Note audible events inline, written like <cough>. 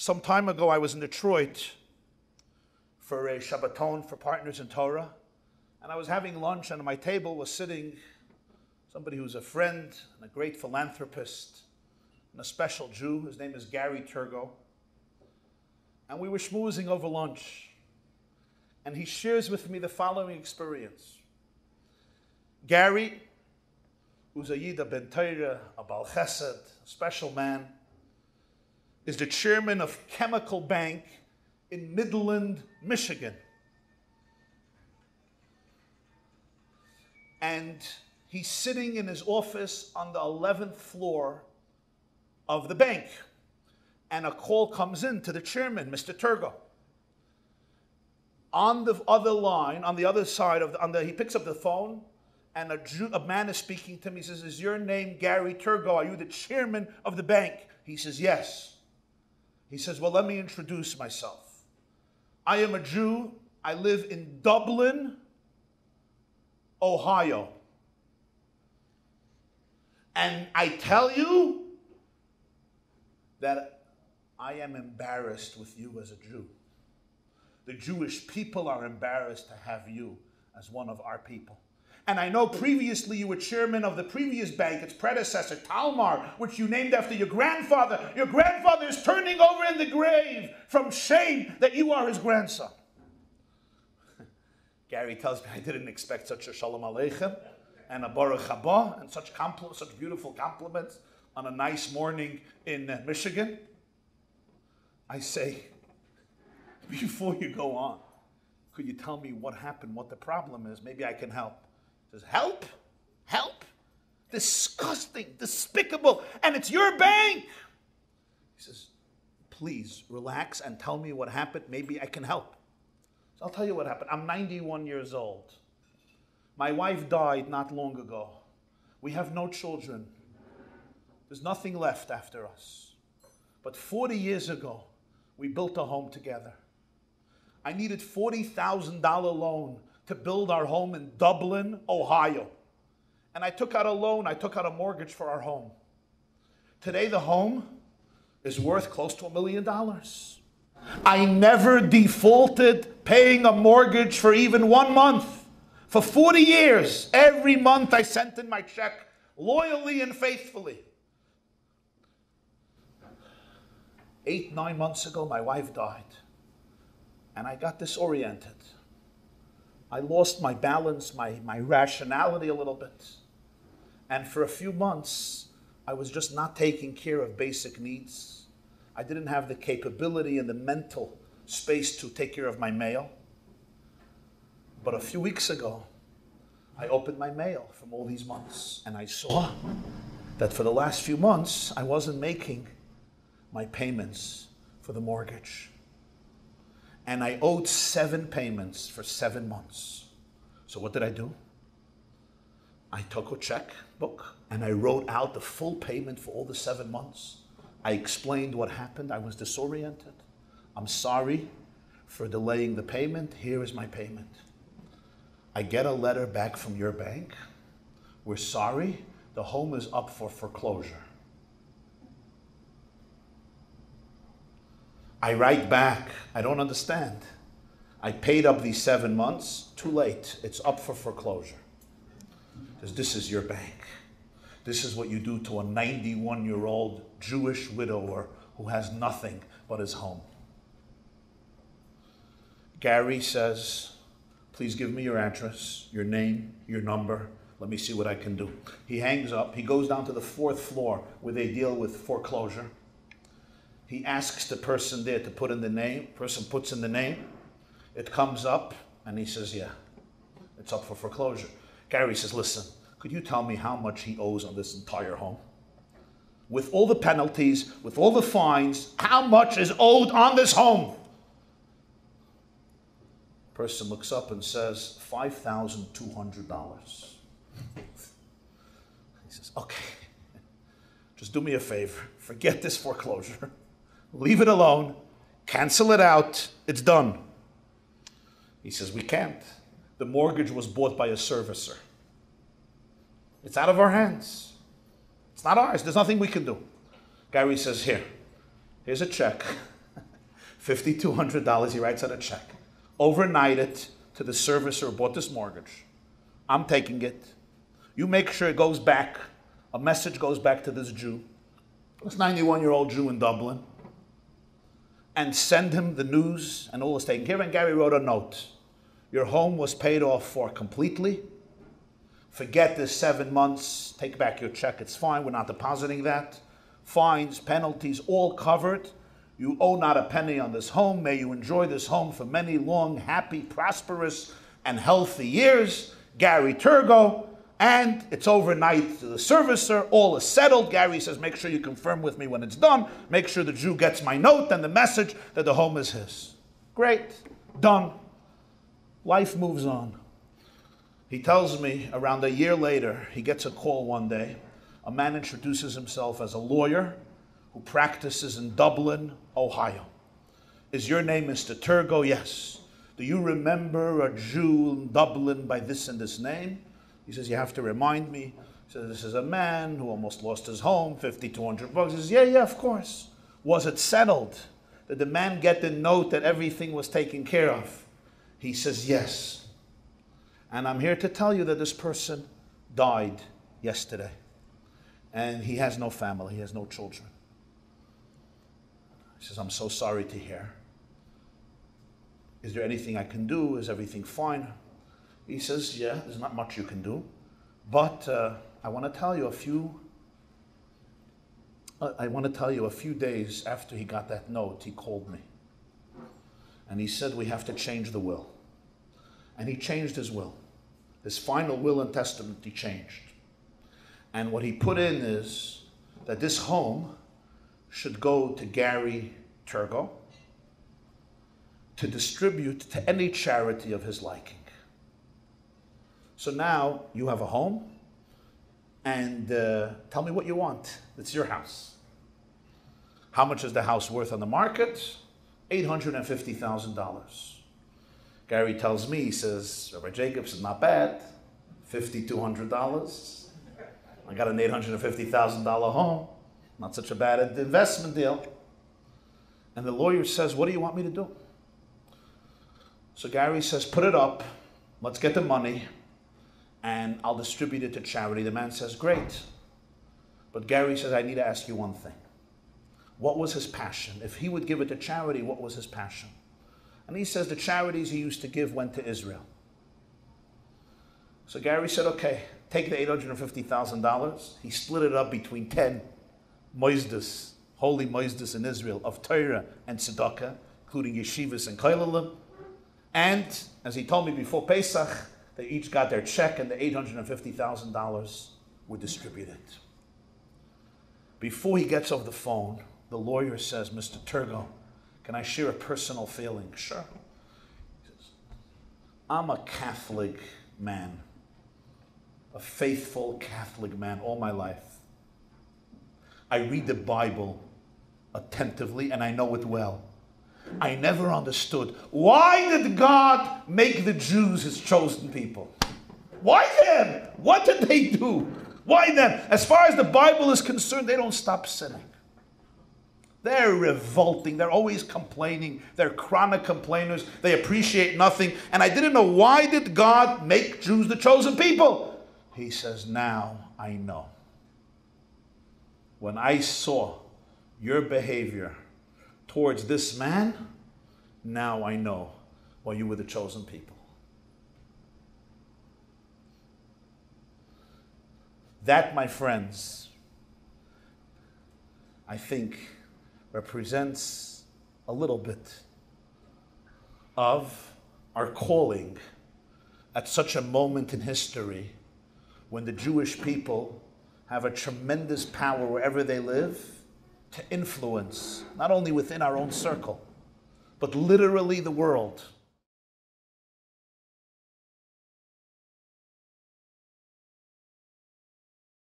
Some time ago, I was in Detroit for a Shabbaton for Partners in Torah, and I was having lunch, and at my table was sitting somebody who's a friend and a great philanthropist and a special Jew. His name is Gary Torgow. And we were schmoozing over lunch. And he shares with me the following experience. Gary, who's a Yida Ben Torah, a Bal Chesed, a special man, is the chairman of Chemical Bank in Midland, Michigan. And he's sitting in his office on the 11th floor of the bank. And a call comes in to the chairman, Mr. Torgow. On the other line, on the other side of the, on the he picks up the phone, and a, Jew, a man is speaking to him. He says, Is your name Gary Torgow? Are you the chairman of the bank? He says, Yes. He says, Well, let me introduce myself. I am a Jew. I live in Dublin, Ohio. And I tell you that I am embarrassed with you as a Jew. The Jewish people are embarrassed to have you as one of our people. And I know previously you were chairman of the previous bank, its predecessor, Talmer, which you named after your grandfather. Your grandfather is turning over in the grave from shame that you are his grandson. <laughs> Gary tells me I didn't expect such a shalom aleichem and a baruch haba and such compl- such beautiful compliments on a nice morning in uh, Michigan. I say, <laughs> before you go on, could you tell me what happened, what the problem is? Maybe I can help. Says, help? Help? Disgusting, despicable, and it's your bank. He says, please relax and tell me what happened. Maybe I can help. So I'll tell you what happened. I'm 91 years old. My wife died not long ago. We have no children. There's nothing left after us. But 40 years ago, we built a home together. I needed $40,000 loan to build our home in Dublin, Ohio. And I took out a loan, I took out a mortgage for our home. Today, the home is worth close to a million dollars. I never defaulted paying a mortgage for even one month. For 40 years, every month I sent in my check loyally and faithfully. Eight, nine months ago, my wife died, and I got disoriented. I lost my balance, my, my rationality a little bit. And for a few months, I was just not taking care of basic needs. I didn't have the capability and the mental space to take care of my mail. But a few weeks ago, I opened my mail from all these months and I saw that for the last few months, I wasn't making my payments for the mortgage. And I owed seven payments for seven months. So what did I do? I took a checkbook and I wrote out the full payment for all the seven months. I explained what happened. I was disoriented. I'm sorry for delaying the payment. Here is my payment. I get a letter back from your bank. We're sorry. The home is up for foreclosure. I write back, I don't understand. I paid up these seven months, too late. It's up for foreclosure. Because this is your bank. This is what you do to a 91 year old Jewish widower who has nothing but his home. Gary says, Please give me your address, your name, your number. Let me see what I can do. He hangs up. He goes down to the fourth floor where they deal with foreclosure. He asks the person there to put in the name. Person puts in the name. It comes up, and he says, "Yeah, it's up for foreclosure." Gary says, "Listen, could you tell me how much he owes on this entire home? With all the penalties, with all the fines, how much is owed on this home?" Person looks up and says, five thousand two hundred dollars. He says, "Okay, just do me a favor. Forget this foreclosure." Leave it alone, cancel it out, it's done. He says, We can't. The mortgage was bought by a servicer. It's out of our hands. It's not ours. There's nothing we can do. Gary says, Here, here's a check. <laughs> $5,200, he writes out a check. Overnight it to the servicer who bought this mortgage. I'm taking it. You make sure it goes back, a message goes back to this Jew, this 91 year old Jew in Dublin, and send him the news and all is taken care of. And Gary wrote a note. Your home was paid off for completely. Forget this seven months, take back your check, it's fine, we're not depositing that. Fines, penalties, all covered. You owe not a penny on this home. May you enjoy this home for many long, happy, prosperous, and healthy years. Gary Torgow. And it's overnight to the servicer. All is settled. Gary says, Make sure you confirm with me when it's done. Make sure the Jew gets my note and the message that the home is his. Great. Done. Life moves on. He tells me around a year later, he gets a call one day. A man introduces himself as a lawyer who practices in Dublin, Ohio. Is your name Mr. Torgow? Yes. Do you remember a Jew in Dublin by this and this name? He says, You have to remind me. He says, This is a man who almost lost his home, 50, 200 bucks. He says, Yeah, yeah, of course. Was it settled? Did the man get the note that everything was taken care of? He says, Yes. And I'm here to tell you that this person died yesterday. And he has no family, he has no children. He says, I'm so sorry to hear. Is there anything I can do? Is everything fine? He says, Yeah, there's not much you can do. But uh, I want to tell you a few. I want to tell you a few days after he got that note, he called me. And he said, We have to change the will. And he changed his will. His final will and testament, he changed. And what he put in is that this home should go to Gary Torgow to distribute to any charity of his liking. So now you have a home, and uh, tell me what you want. It's your house. How much is the house worth on the market? $850,000. Gary tells me, he says, Rabbi Jacobs is not bad. $5,200. I got an $850,000 home. Not such a bad investment deal. And the lawyer says, What do you want me to do? So Gary says, Put it up. Let's get the money and I'll distribute it to charity. The man says, Great. But Gary says, I need to ask you one thing. What was his passion? If he would give it to charity, what was his passion? And he says the charities he used to give went to Israel. So Gary said, okay, take the $850,000. He split it up between 10 moizdas, holy moizdas in Israel, of Torah and tzedakah, including yeshivas and koilalim. And, as he told me before Pesach, they each got their check and the $850,000 were distributed. Before he gets off the phone, the lawyer says, Mr. Torgow, can I share a personal feeling? Sure. He says, I'm a Catholic man, a faithful Catholic man all my life. I read the Bible attentively and I know it well. I never understood why did God make the Jews his chosen people? Why them? What did they do? Why them? As far as the Bible is concerned, they don't stop sinning. They're revolting. They're always complaining. They're chronic complainers. They appreciate nothing. And I didn't know why did God make Jews the chosen people? He says, Now I know. When I saw your behavior towards this man, now I know why you were the chosen people. That, my friends, I think represents a little bit of our calling at such a moment in history when the Jewish people have a tremendous power wherever they live to influence, not only within our own circle, but literally the world.